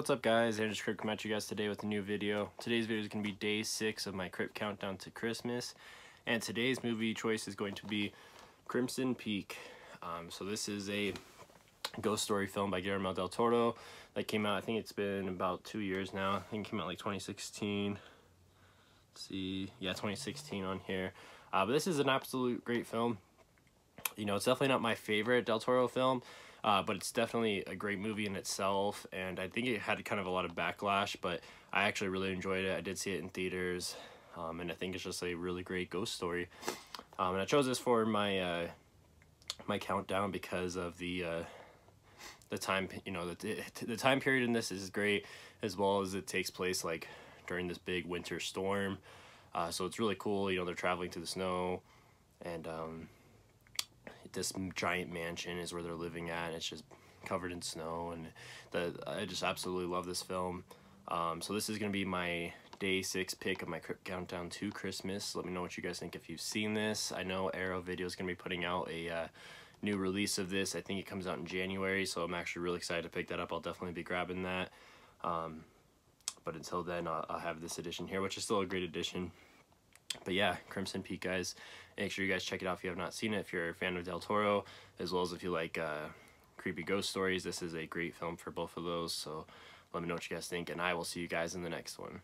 what's up guys? Andrew Crypt coming at you guys today with a new video. Today's video is going to be day 6 of my Crypt countdown to Christmas. And today's movie choice is going to be Crimson Peak. Um, so this is a ghost story film by Guillermo del Toro that came out, I think it's been about two years now. I think it came out like 2016. Let's see, yeah, 2016 on here. Uh, but this is an absolute great film. You know, it's definitely not my favorite Del Toro film, uh, but it's definitely a great movie in itself, and I think it had kind of a lot of backlash, but I actually really enjoyed it. I did see it in theaters, um, and I think it's just a really great ghost story. Um, and I chose this for my uh, my countdown because of the uh, the time, you know, the, the time period in this is great, as well as it takes place like during this big winter storm. Uh, so it's really cool, you know, they're traveling to the snow, and um, this giant mansion is where they're living at. It's just covered in snow, and the I just absolutely love this film. Um, so this is gonna be my day six pick of my countdown to Christmas. Let me know what you guys think if you've seen this. I know Arrow Video is gonna be putting out a uh, new release of this. I think it comes out in January, so I'm actually really excited to pick that up. I'll definitely be grabbing that. Um, but until then, I'll, I'll have this edition here, which is still a great edition but yeah, Crimson Peak, guys. Make sure you guys check it out if you have not seen it. If you're a fan of Del Toro, as well as if you like uh, creepy ghost stories, this is a great film for both of those. So let me know what you guys think, and I will see you guys in the next one.